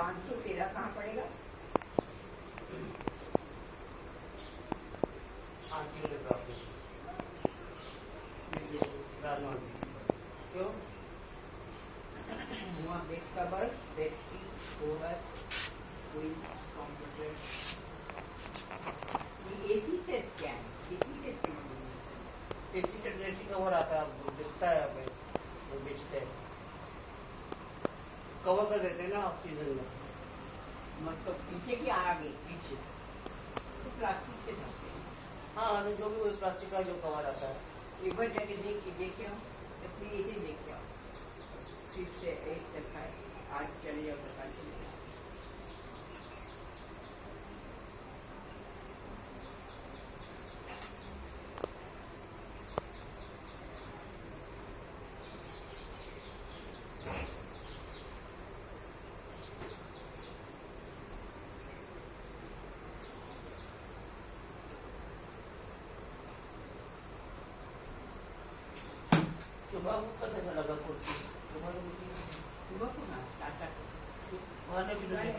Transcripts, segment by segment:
पाँच सौ तेरह कहाँ पड़ेगा? क्यों? का बल कोई कंप्यूटर ये एसी सेट क्या है? का हो? रहा है आपको दिखता है वो बेचते हैं। कवर कर देते हैं ना ऑक्सीजन में। मतलब पीछे की आगे पीछे। तो प्लास्टिक से ढकते हैं। हाँ जो भी उस प्लास्टिक का जो कवर आता है। एक बार जाके देख के देखे हम। इसलिए यही देखे आओ। फिर से एक तरफा आज चले जाओ प्रकार चले जाओ सुबह को। लगा कुर्सी सुबह को सुबह को। ना को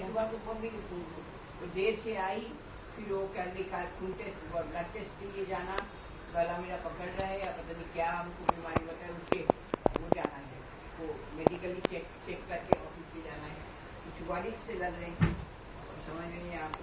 सुबह को मम्मी तो देर से आई फिर वो क्या लिखा खून टेस्ट ब्लड टेस्ट के लिए जाना। गला मेरा पकड़ रहा है या पता नहीं क्या हमको बीमारी बताया उसके वो जाना है। वो मेडिकली चेक चेक करके ऑफ़िस से जाना है। कुछ वालिद से लग रहे हैं। समझ में नहीं आप